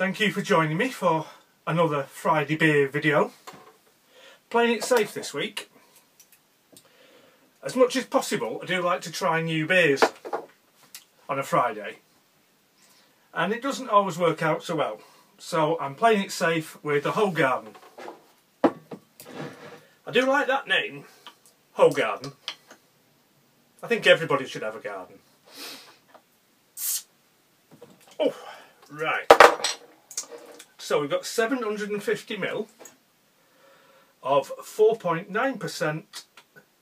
Thank you for joining me for another Friday beer video. Playing it safe this week. As much as possible I do like to try new beers on a Friday and it doesn't always work out so well so I'm playing it safe with the Hoegaarden. I do like that name, Hoegaarden. I think everybody should have a garden. Oh, right. So we've got 750ml of 4.9%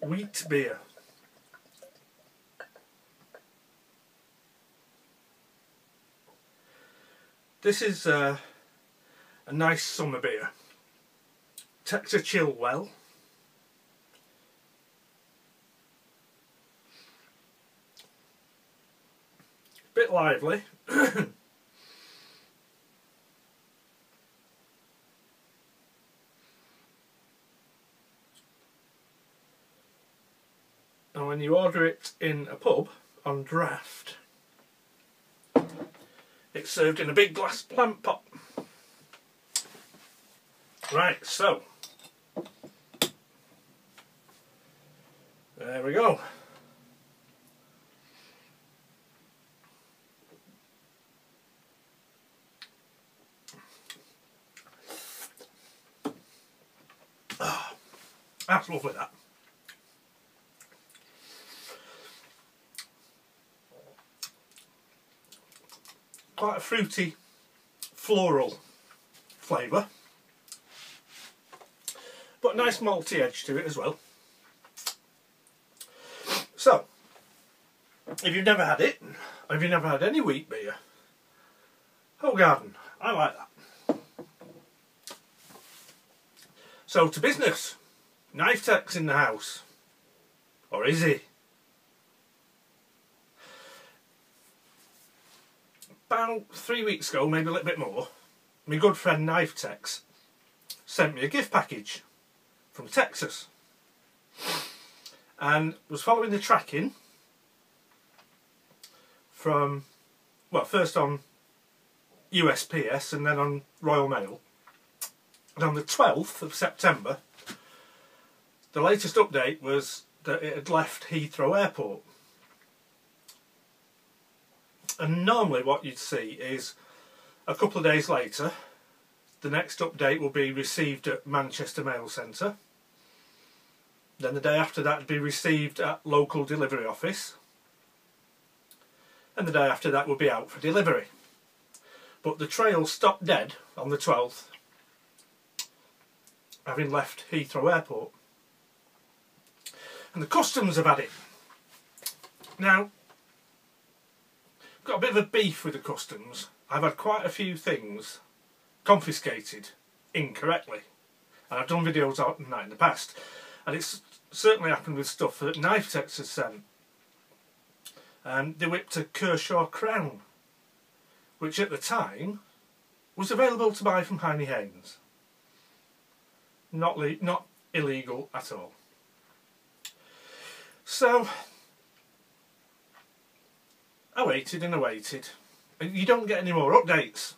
wheat beer. This is uh, a nice summer beer. Takes a chill well. Bit lively. when you order it in a pub on draft. It's served in a big glass plant pot. Right so. There we go. Oh, that's lovely that quite a fruity, floral flavour. But nice malty edge to it as well. So, if you've never had it, or if you've never had any wheat beer, Hoegaarden, I like that. So to business, KnifeTex's in the house. Or is he? About three weeks ago, maybe a little bit more, my good friend Knife Tex sent me a gift package from Texas and was following the tracking from, well, first on USPS and then on Royal Mail. And on the 12th of September, the latest update was that it had left Heathrow Airport and normally what you'd see is a couple of days later the next update will be received at Manchester Mail Centre. Then the day after that would be received at local delivery office. And the day after that will be out for delivery. But the trail stopped dead on the 12th having left Heathrow Airport. And the customs have had it. Now got a bit of a beef with the customs. I've had quite a few things confiscated incorrectly. And I've done videos on that in the past. And it's certainly happened with stuff that KnifeTex has sent. And they whipped a Kershaw Crown, which at the time was available to buy from Heinnie Haynes. Not, not illegal at all. So I waited and I waited. And you don't get any more updates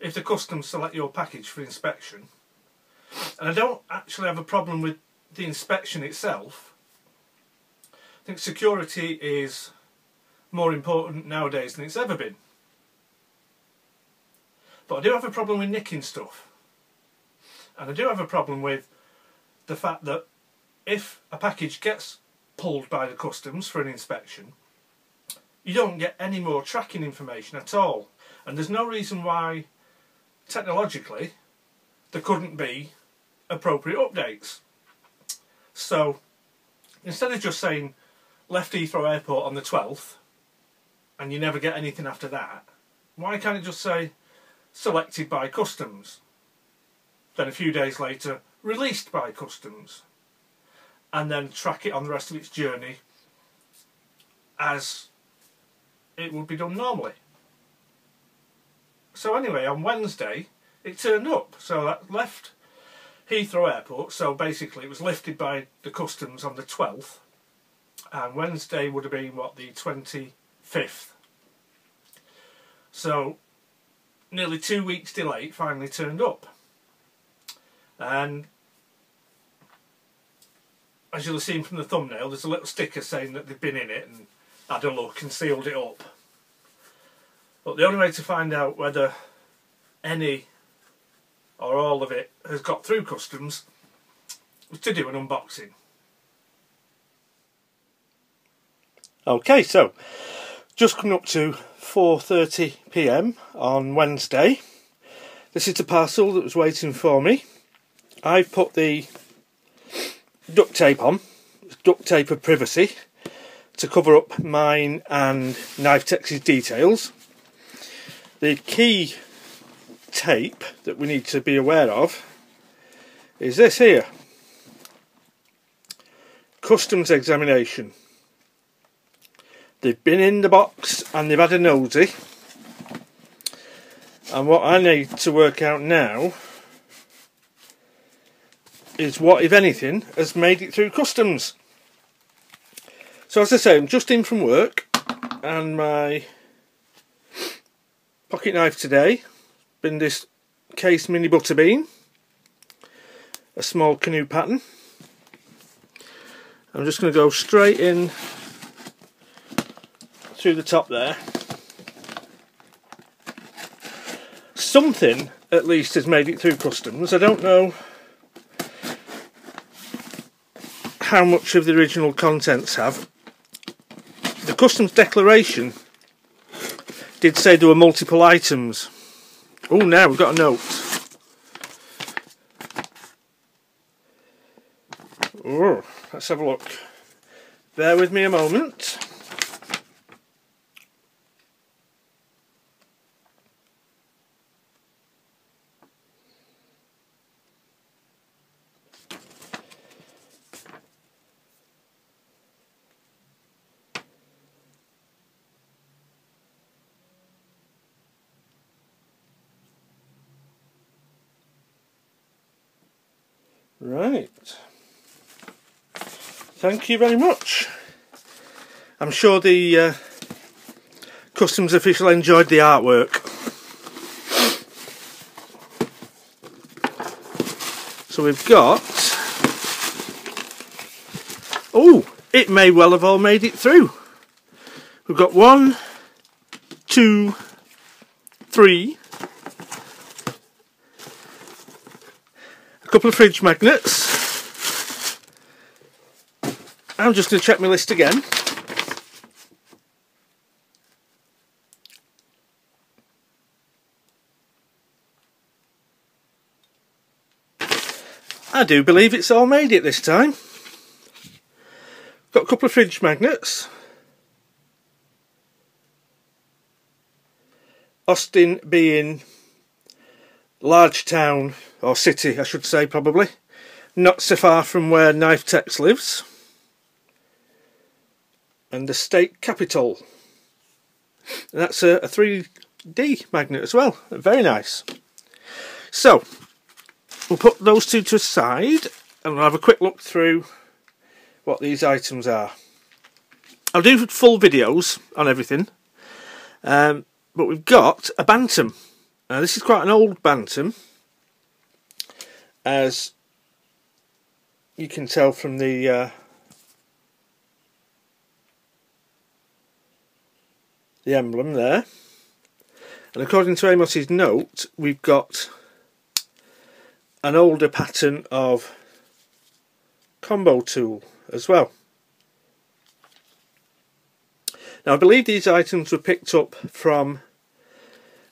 if the customs select your package for inspection. And I don't actually have a problem with the inspection itself. I think security is more important nowadays than it's ever been. But I do have a problem with nicking stuff. And I do have a problem with the fact that if a package gets pulled by the customs for an inspection, you don't get any more tracking information at all. And there's no reason why, technologically, there couldn't be appropriate updates. So, instead of just saying left Heathrow Airport on the 12th, and you never get anything after that, why can't it just say selected by customs? Then a few days later, released by customs. And then track it on the rest of its journey as it would be done normally. So anyway, on Wednesday, it turned up. So that left Heathrow Airport. So basically, it was lifted by the customs on the 12th. And Wednesday would have been, what, the 25th. So nearly two weeks delay it finally turned up and as you'll have seen from the thumbnail there's a little sticker saying that they've been in it and had a look and sealed it up but the only way to find out whether any or all of it has got through customs was to do an unboxing Okay, so just coming up to 4:30 p.m. on Wednesday. This is the parcel that was waiting for me. I've put the duct tape on, duct tape of privacy, to cover up mine and Knifetex's details. The key tape that we need to be aware of is this here. Customs examination. They've been in the box and they've had a nosy. And what I need to work out now is what, if anything, has made it through customs. So as I say, I'm just in from work and my pocket knife today been this case mini butter bean, a small canoe pattern. I'm just going to go straight in through the top there. Something, at least, has made it through customs. I don't know how much of the original contents have. Customs declaration did say there were multiple items. Oh, now we've got a note. Oh, let's have a look. Bear with me a moment. Right. Thank you very much. I'm sure the uh, customs official enjoyed the artwork. So we've got... Oh, it may well have all made it through. We've got one, two, three, couple of fridge magnets. I'm just going to check my list again. I do believe it's all made it this time. Got a couple of fridge magnets. Austin being large town or city I should say probably. Not so far from where Knifetex lives. And the state capital. And that's a, a 3D magnet as well. Very nice. So we'll put those two to side and we'll have a quick look through what these items are. I'll do full videos on everything. Um, but we've got a Bantam. Now this is quite an old Bantam as you can tell from the uh, the emblem there. And according to Amos's note we've got an older pattern of combo tool as well. Now I believe these items were picked up from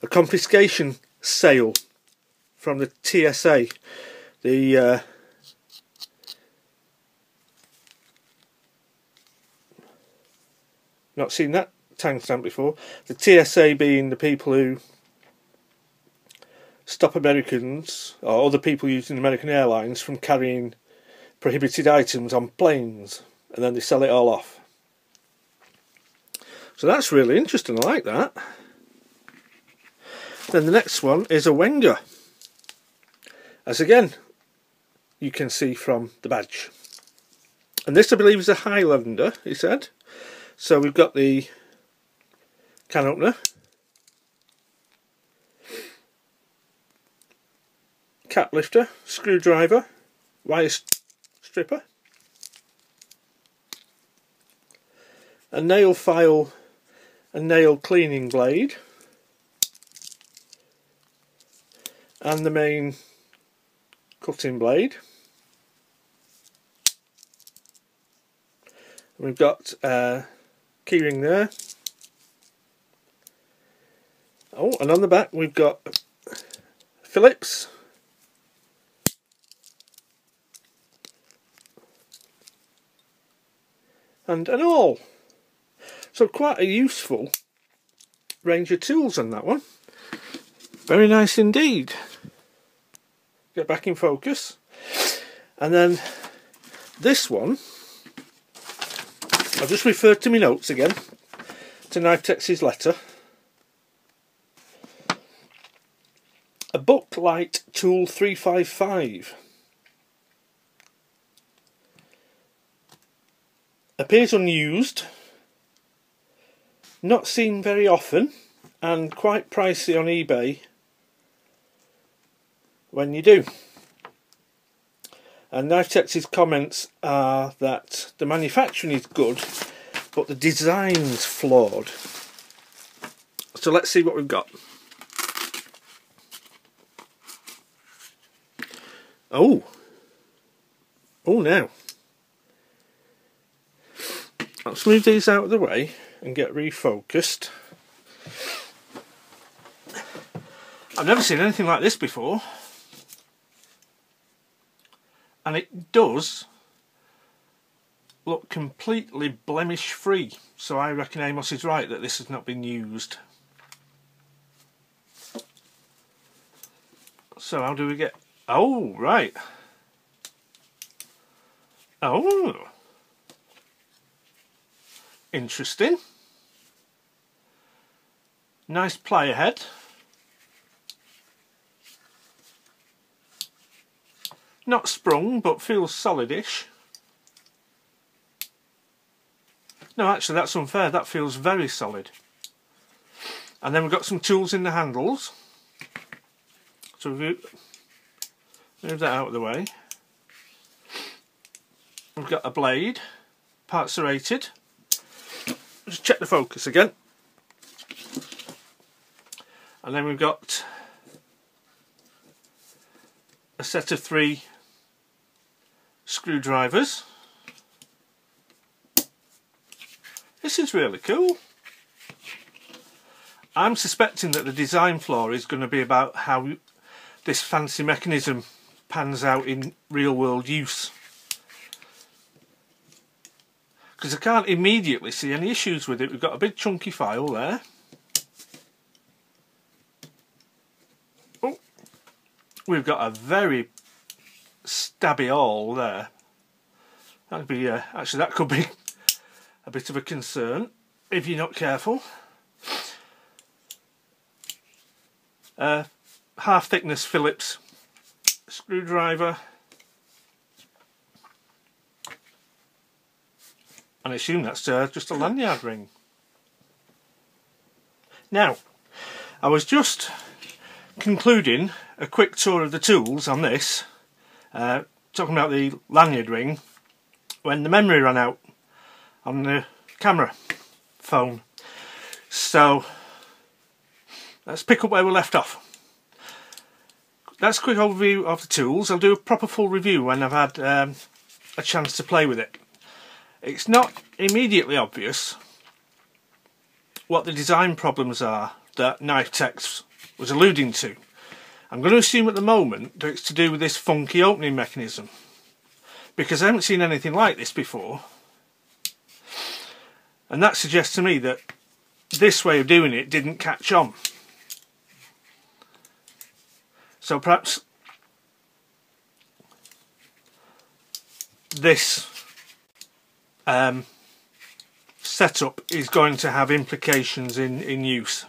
a confiscation sale from the TSA the uh, not seen that tang stamp before. The TSA being the people who stop Americans or other people using American Airlines from carrying prohibited items on planes and then they sell it all off. So that's really interesting, I like that. Then the next one is a Wenger. As again, you can see from the badge. And this I believe is a Highlander, he said. So we've got the can opener. cap lifter, screwdriver, wire stripper, a nail file and nail cleaning blade, and the main cutting blade. And We've got uh, a keyring there. Oh, and on the back we've got Phillips. And an awl. So quite a useful range of tools on that one. Very nice indeed. Get back in focus. And then this one, I'll just refer to my notes again, to Knifetex's letter. A Booklight Tool 355. Appears unused, not seen very often, and quite pricey on eBay when you do. And Knifetex's comments are that the manufacturing is good, but the design's flawed. So let's see what we've got. Oh. Oh, now. Let's move these out of the way and get refocused. I've never seen anything like this before. And it does look completely blemish free. So I reckon Amos is right that this has not been used. So how do we get... Oh, right. Oh. Interesting. Nice plier head. Not sprung, but feels solidish. No, actually that's unfair. That feels very solid. And then we've got some tools in the handles. So we've move that out of the way. We've got a blade, part serrated. Just check the focus again. And then we've got a set of three screwdrivers. This is really cool. I'm suspecting that the design flaw is going to be about how this fancy mechanism pans out in real world use. Because I can't immediately see any issues with it. We've got a big chunky file there. Oh, we've got a very stabby awl there. That'd be uh, actually that could be a bit of a concern if you're not careful. Uh, half thickness Phillips screwdriver and I assume that's uh, just a lanyard ring. Now, I was just concluding a quick tour of the tools on this, uh, talking about the lanyard ring, when the memory ran out on the camera phone. So, let's pick up where we left off. That's a quick overview of the tools. I'll do a proper full review when I've had um, a chance to play with it. It's not immediately obvious what the design problems are that Knifetex was alluding to. I'm going to assume at the moment that it's to do with this funky opening mechanism because I haven't seen anything like this before and that suggests to me that this way of doing it didn't catch on. So perhaps this um, setup is going to have implications in, in use.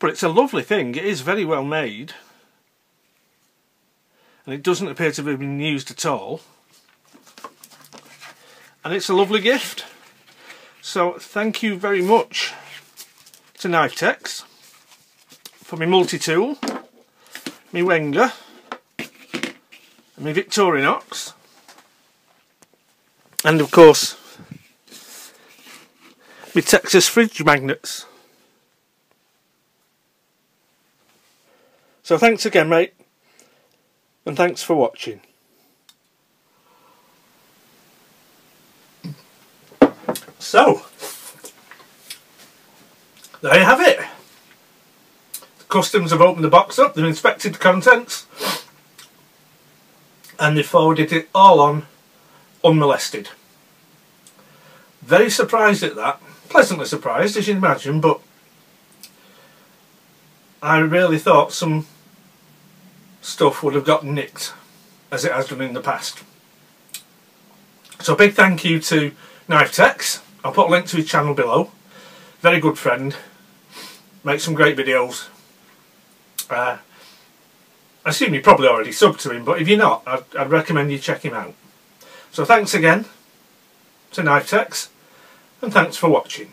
But it's a lovely thing, it is very well made. And it doesn't appear to have been used at all. And it's a lovely gift. So thank you very much to Knifetex for my multi-tool, my Wenger, my Victorinox, and of course my Texas fridge magnets. So thanks again mate and thanks for watching. So, there you have it. The customs have opened the box up, they've inspected the contents, and they forwarded it all on unmolested. Very surprised at that. Pleasantly surprised, as you imagine, but I really thought some stuff would have got nicked as it has done in the past. So big thank you to Knifetex. I'll put a link to his channel below. Very good friend. Makes some great videos. Uh, I assume you probably already subbed to him, but if you're not, I'd, I'd recommend you check him out. So thanks again to Knifetex, and thanks for watching.